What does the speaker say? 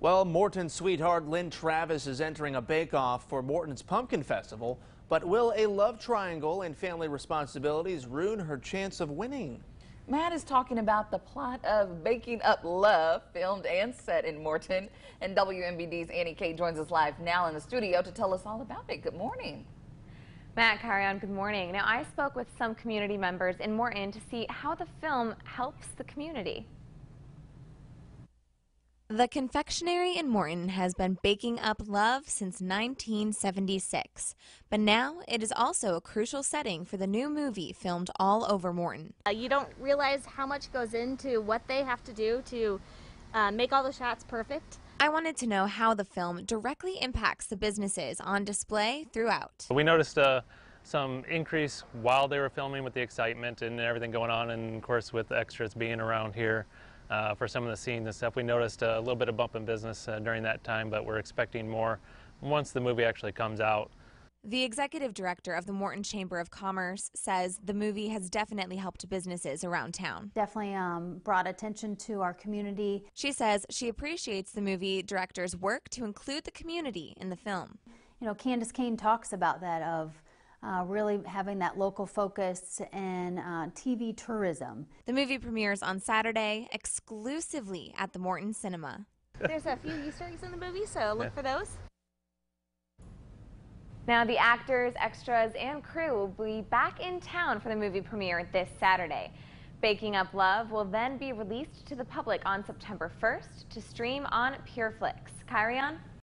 Well, Morton's sweetheart Lynn Travis is entering a bake-off for Morton's Pumpkin Festival. But will a love triangle and family responsibilities ruin her chance of winning? Matt is talking about the plot of Baking Up Love, filmed and set in Morton. And WMBD's Annie Kate joins us live now in the studio to tell us all about it. Good morning. Matt, carry on. Good morning. Now, I spoke with some community members in Morton to see how the film helps the community. The confectionery in Morton has been baking up love since 1976, but now it is also a crucial setting for the new movie filmed all over Morton. Uh, you don't realize how much goes into what they have to do to uh, make all the shots perfect. I wanted to know how the film directly impacts the businesses on display throughout. We noticed uh, some increase while they were filming with the excitement and everything going on, and of course with the extras being around here uh, for some of the scenes and stuff. We noticed a little bit of bump in business uh, during that time, but we're expecting more once the movie actually comes out. The executive director of the Morton Chamber of Commerce says the movie has definitely helped businesses around town. Definitely um, brought attention to our community. She says she appreciates the movie director's work to include the community in the film. You know, Candace Kane talks about that of uh, really having that local focus and uh, TV tourism. The movie premieres on Saturday exclusively at the Morton Cinema. There's a few Easter eggs in the movie, so look for those. Now, the actors, extras, and crew will be back in town for the movie premiere this Saturday. Baking Up Love will then be released to the public on September 1st to stream on PureFlix. Kyrion?